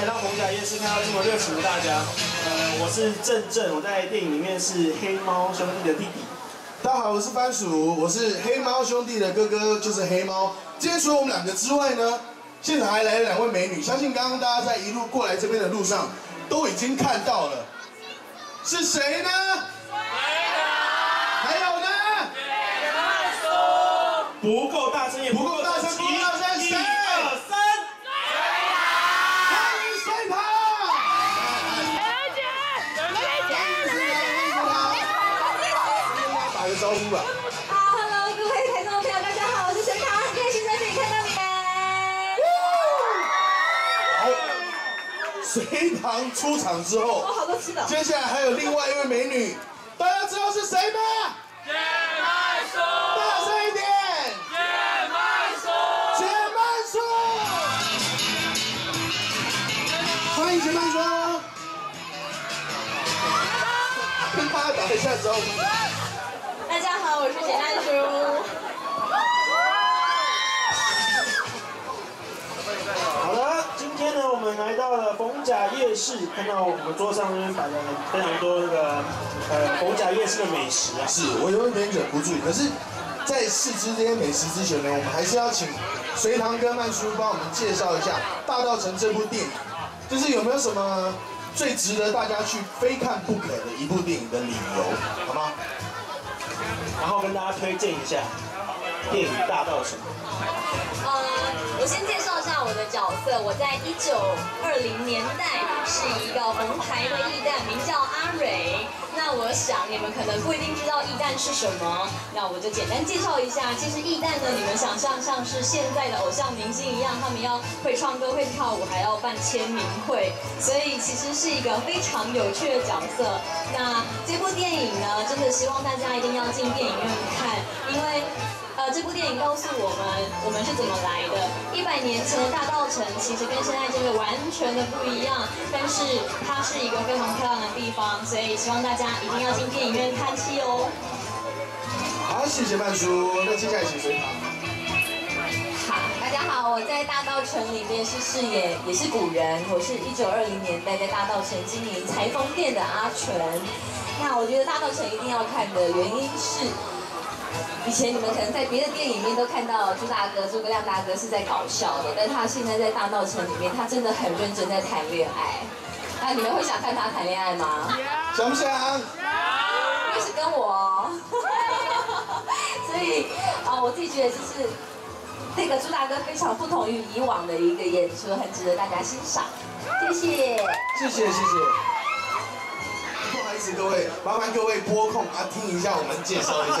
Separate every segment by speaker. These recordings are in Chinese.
Speaker 1: 来到逢甲夜市，看到这么热情的大家。呃，我是郑正，我在电影里面是黑猫兄弟的弟弟。
Speaker 2: 大家好，我是番薯，我是黑猫兄弟的哥哥，就是黑猫。今天除了我们两个之外呢，现场还来了两位美女，相信刚刚大家在一路过来这边的路上都已经看到了，是谁呢？
Speaker 3: 隋唐
Speaker 2: 出场之后
Speaker 3: 我，，好多吃的。
Speaker 2: 接下来还有另外一位美女，大家知道是谁吗？大声一点！简曼书，欢迎简曼书，跟大家打一下招呼。
Speaker 3: 大家好，我是简单叔。
Speaker 1: 好的，今天呢，我们来到了逢甲夜市，看到我们桌上呢摆了非常多那个呃逢甲夜市的美食啊。
Speaker 2: 是我有一点忍不住，可是，在试吃这些美食之前呢，我们还是要请隋唐跟曼叔帮我们介绍一下《大道城》这部电影，就是有没有什么最值得大家去非看不可的一部电影的理由，好吗？
Speaker 1: 然后跟大家推荐一下电影《大道城》。
Speaker 3: 呃，我先介绍一下我的角色。我在一九二零年代是一个红牌的艺旦，名叫阿蕊。那我想你们可能不一定知道艺旦是什么，那我就简单介绍一下。其实艺旦呢，你们想象像是现在的偶像明星一样，他们要会唱歌、会跳舞，还要办签名会，所以其实是一个非常有趣的角色。那这部电影呢，真的希望大家一定要进电影院看，因为。呃，这部电影告诉我们我们是怎么来的。一百年前的大道城其实跟现在这个完全的不一样，但是它是一个非常漂亮的地方，所以希望大家一定要进电影院看戏哦。
Speaker 2: 好，谢谢曼叔。那接下来请隋唐。
Speaker 3: 好，大家好，我在大道城里面是饰演也是古人，我是一九二零年代在大道城经营裁缝店的阿全。那我觉得大道城一定要看的原因是。以前你们可能在别的电影里面都看到朱大哥、诸葛亮大哥是在搞笑的，但他现在在大闹城里面，他真的很认真在谈恋爱。那你们会想看他谈恋爱吗？
Speaker 2: 想不想？
Speaker 3: 会是跟我哦。所以啊、我自己觉得就是那个朱大哥非常不同于以往的一个演出，很值得大家欣赏。谢谢。
Speaker 2: 谢谢谢谢。各位，麻烦各位播控啊听一下我们介绍一下。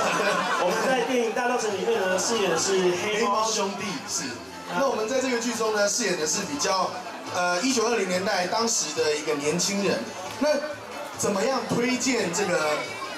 Speaker 1: 我们在电影《大道城》里面呢，饰演的是黑
Speaker 2: 黑猫
Speaker 1: 兄
Speaker 2: 弟是。那我们在这个剧中呢，饰演的是比较呃一九二零年代当时的一个年轻人。那怎么样推荐这个《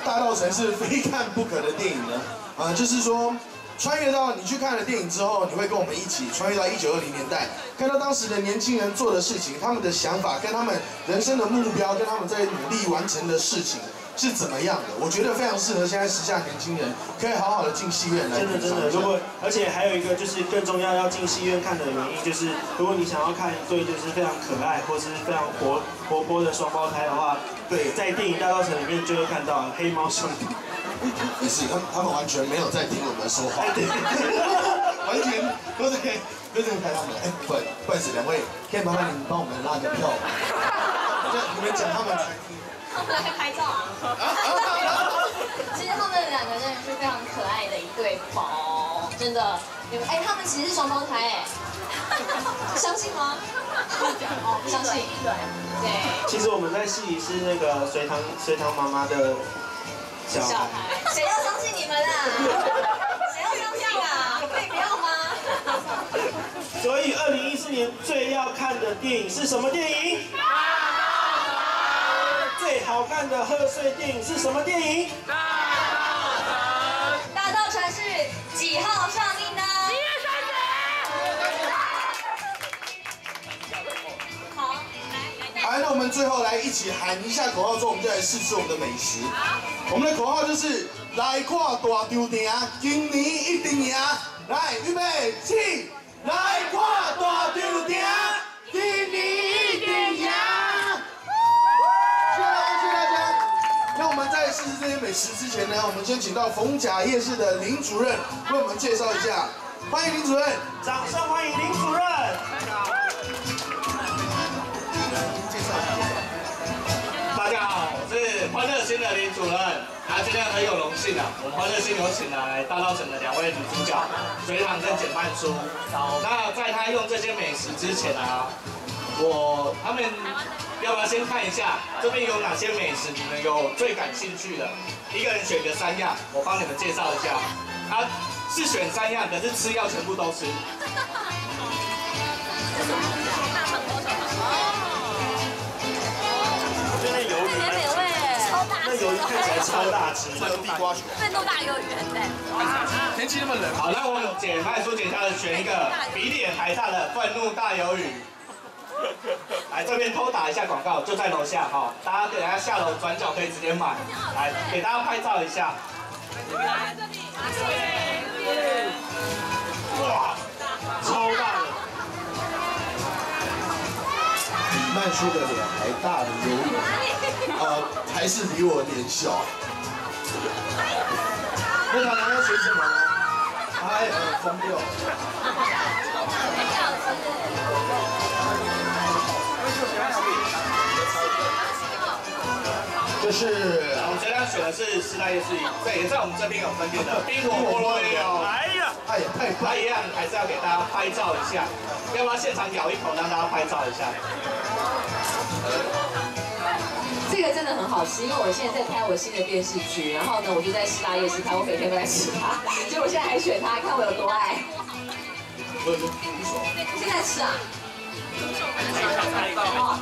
Speaker 2: 大道城》是非看不可的电影呢？啊、就是说。穿越到你去看了电影之后，你会跟我们一起穿越到一九二零年代，看到当时的年轻人做的事情，他们的想法跟他们人生的目标，跟他们在努力完成的事情是怎么样的？我觉得非常适合现在时下年轻人，可以好好的进戏院来
Speaker 1: 真的真的，如果而且还有一个就是更重要要进戏院看的原因，就是如果你想要看一对就是非常可爱或是非常活活泼的双胞胎的话，
Speaker 2: 对
Speaker 1: 在电影《大道城》里面就会看到黑猫兄弟。
Speaker 2: 也是，他们他们完全没有在听我们说话，完全都在都在拍他们。哎，不不好意思，两位可以麻烦你们帮我们拉个票吗？就你们讲他们才听。
Speaker 3: 他们来拍照啊。其实他们两个真的是非常可爱的一对宝，真的。你们哎，他们其实是双胞胎哎，相信吗？哦，相信。对。
Speaker 1: 其实我们在戏里是那个隋唐隋唐妈妈的小
Speaker 3: 小
Speaker 1: 孩。
Speaker 3: 谁要相信你们啊？谁要相信啊？可以不要吗？
Speaker 1: 所以二零一四年最要看的电影是什么电影？最好看的贺岁电影是什么电影？
Speaker 3: 大道城是几号上映呢？好，来
Speaker 2: 好，那我们最后来一起喊一下口号之后，我们就来试吃我们的美食。我们的口号就是来跨大丢店，今年一定赢。来，预备起，来跨大丢店，给你一点牙。谢谢大家，谢谢大家。那我们在试试这些美食之前呢，我们先请到逢甲夜市的林主任为我们介绍一下，欢迎林主任。
Speaker 1: 掌声欢迎林主任。
Speaker 4: 啊，今天很有荣幸啊，我们欢乐星有请来大稻城的两位女主角水塘跟简曼书。那在他用这些美食之前啊，我他们要不要先看一下这边有哪些美食你们有最感兴趣的？一个人选个三样，我帮你们介绍一下。啊，是选三样，可是吃要全部都吃。
Speaker 1: 看起来超大只。
Speaker 2: 还有地瓜球。
Speaker 3: 愤怒大鱿鱼，对。
Speaker 2: 天气那么冷，
Speaker 4: 好，那我简麦书简下的选一个比脸还大的愤怒大鱿鱼。来这边偷打一下广告，就在楼下哈，大家等下下楼转角可以直接买。来给大家拍照一下。
Speaker 1: 哇，
Speaker 2: 曼叔的脸还大的鱿鱼，呃，还是比我脸小。那他们要选什么呢？哎，呃，疯掉。这是
Speaker 4: 我们这边选的是师大夜市，这也在我们这边有分店的 冰火菠萝也有。
Speaker 2: 太
Speaker 4: 那一样还是要给大家拍照一下，要不要现场咬一口让大家拍照一下？
Speaker 3: 这个真的很好吃，因为我现在在拍我新的电视剧，然后呢，我就在师大夜市拍，我每天都在吃它，结果我现在还选它，看我有多爱。现在吃啊？哦，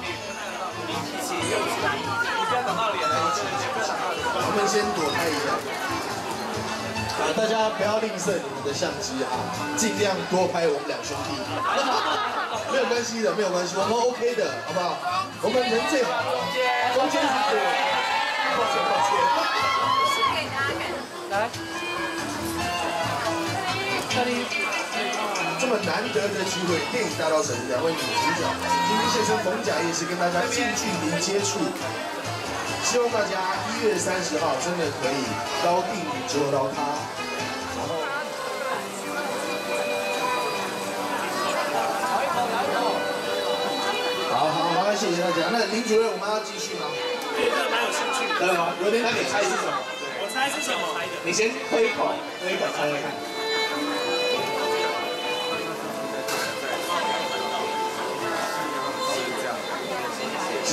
Speaker 2: 我们先躲开一下。啊，大家不要吝啬你们的相机啊，尽量多拍我们两兄弟。没有关系的，没有关系，我们 OK 的，好不好？我们人最好，中间是我。抱歉，抱歉。这么难得的机会，电影大道城两位女主角今天现身逢甲夜市，跟大家近距离接触。希望大家一月三十号真的可以高定捉到它。好好好，谢谢大家。那林主任，我们要继续吗？
Speaker 1: 对这个蛮有兴趣的。
Speaker 4: 真的吗？
Speaker 2: 有点
Speaker 4: 那你猜是什么？
Speaker 1: 我猜是什么？
Speaker 4: 你先喝一口，喝一口猜猜看。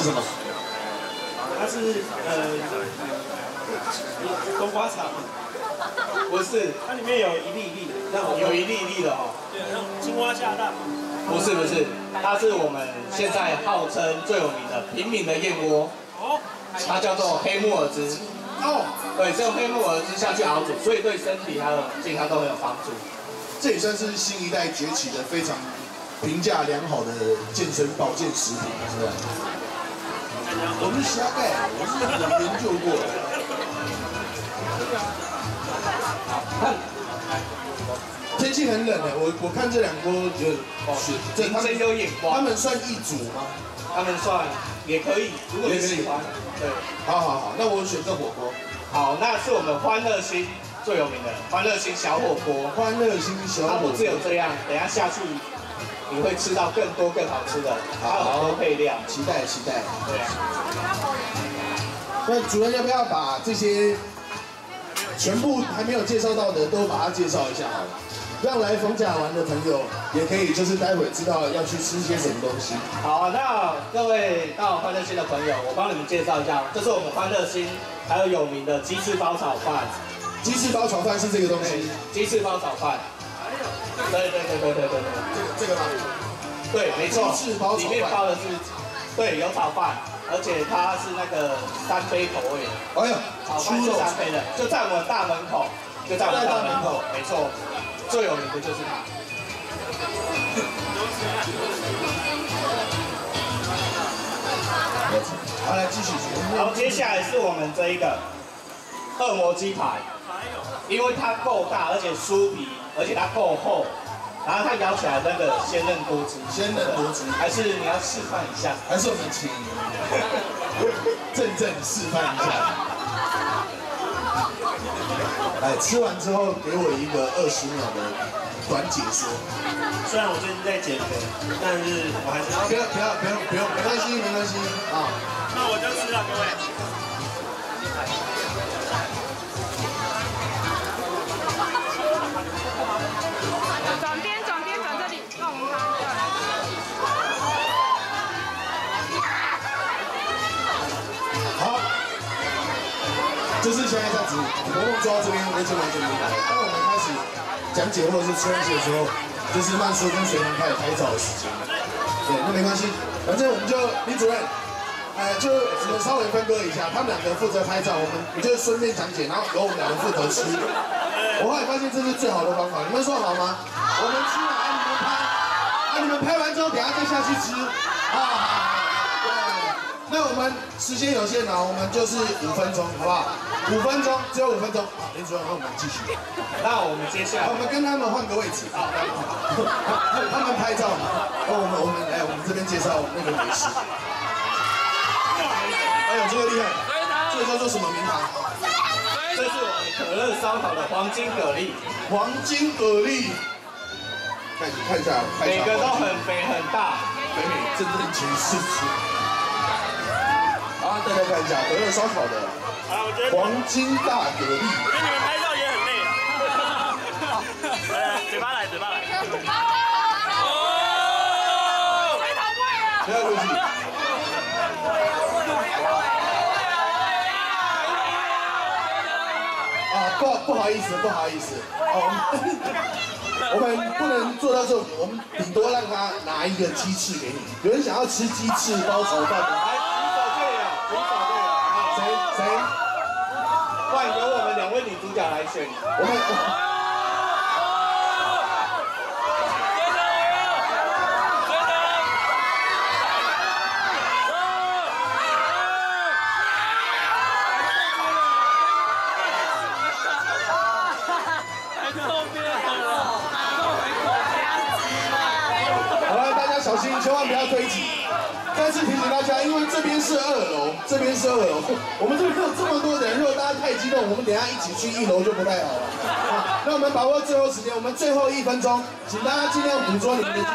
Speaker 2: 是什么？
Speaker 1: 它是呃冬瓜茶嘛，
Speaker 4: 不是，
Speaker 1: 它里面有一粒一粒的，
Speaker 4: 有一粒一粒的哦。
Speaker 1: 对，像青蛙下蛋吗。
Speaker 4: 不是不是，它是我们现在号称最有名的平民的燕窝，
Speaker 1: 哦，
Speaker 4: 它叫做黑木耳汁。
Speaker 2: 哦，
Speaker 4: 对，这种黑木耳汁下去熬煮，所以对身体还有健康都很有帮助。
Speaker 2: 这也算是新一代崛起的非常评价良好的健身保健食品，是不是？我们是瞎盖，我是有研究过的。天气很冷的，我我看这两锅觉得是这他们
Speaker 4: 有眼光，
Speaker 2: 他们算一组吗？
Speaker 4: 他们算也可以，如果你喜欢。对，
Speaker 2: 好好好，那我选这火锅，
Speaker 4: 好，那是我们欢乐星最有名的欢乐星小火锅。
Speaker 2: 欢乐星小火锅
Speaker 4: 它不只。有这样，等一下下去你会吃到更多更好吃的，还有很多配料。
Speaker 2: 期待期待。
Speaker 4: 对啊，
Speaker 2: 那主任要不要把这些全部还没有介绍到的都把它介绍一下好了，让来逢甲玩的朋友也可以就是待会知道要去吃些什么东西。
Speaker 4: 好，那各位到欢乐星的朋友，我帮你们介绍一下，这是我们欢乐星还有有名的鸡翅包炒饭。
Speaker 2: 鸡翅包炒饭是这个东西，
Speaker 4: 鸡翅包炒饭。对对对对对对对。
Speaker 2: 这个这个吗？
Speaker 4: 对，没错，
Speaker 2: 鸡翅包
Speaker 4: 里面包的是，对，有炒饭，而且它是那个三杯口味的，
Speaker 2: 哎呀，
Speaker 4: 炒饭是三杯的，就在我们大门口，就在我们大门口，没错，最有名的就是它。
Speaker 2: 好，来继续。
Speaker 4: 好接下来是我们这一个恶魔鸡排，因为它够大，而且酥皮，而且它够厚，然后它咬起来那个鲜嫩多汁，
Speaker 2: 鲜嫩多汁，
Speaker 4: 还是你要示范一下？
Speaker 2: 还是我们请 正正示范一下。来，吃完之后给我一个二十秒的短解说。
Speaker 1: 虽然我最近在减肥，但是我还是
Speaker 2: 不要不要不用不用，没关系没关系啊。
Speaker 1: 那我就吃了，各位。
Speaker 2: 就是现在这样子，活动做到这边我已经完全明白。当我们开始讲解或者是吃东西的时候，就是慢叔跟随堂开始拍照的时间。对，那没关系，反正我们就林主任，呃，就我们稍微分割一下，他们两个负责拍照，我们就顺便讲解，然后由我们两个负责吃。我后来发现这是最好的方法，你们说好吗？我们吃完你们拍，啊，你们拍完之后等下再下去吃，好好好，对。那我们时间有限啊，我们就是五分钟，好不好？五分钟，只有五分钟。好，林主任，那我们继续。
Speaker 4: 那我们接下来
Speaker 2: 我们跟他们换个位置啊，他他们拍照嘛，哦，我们我们来，我们这边介绍那个美食。哎呦，这个厉害，这个叫做什么名堂？
Speaker 4: 这是我们可乐烧烤的黄金蛤蜊，
Speaker 2: 黄金蛤蜊。看看一下，
Speaker 4: 每个都很肥很大。
Speaker 2: 北美真正情试吃。大家看一下，可乐烧烤的
Speaker 1: 啊，我觉得
Speaker 2: 黄金大蛤蜊。
Speaker 1: 我觉得你们拍照也很累啊。来，嘴巴来，嘴巴来。
Speaker 2: 不要客气。啊，不不好意思，不好意思，哦，我们不能做到这种，我们顶多让他拿一个鸡翅给你。有人想要吃鸡翅包炒饭吗？
Speaker 4: 来，举手就有，举手就有。好，
Speaker 2: 谁谁？
Speaker 4: 不然由我们两位女主角来选。
Speaker 2: 我们。提醒大家，因为这边是二楼，这边是二楼，我们这边有这么多人，如果大家太激动，我们等下一起去一楼就不太好了。那我们把握最后时间，我们最后一分钟，请大家尽量捕捉你们的镜头。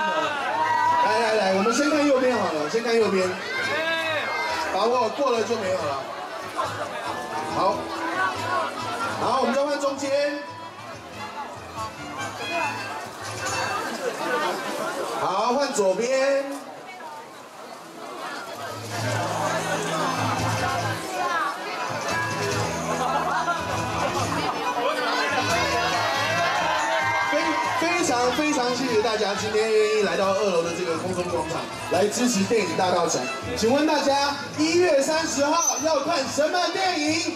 Speaker 2: 来来来，我们先看右边好了，先看右边，把握过了就没有了。好，好，我们再换中间。好，换左边。非常谢谢大家今天愿意来到二楼的这个空中广场来支持电影大道城。请问大家一月三十号要看什么电影？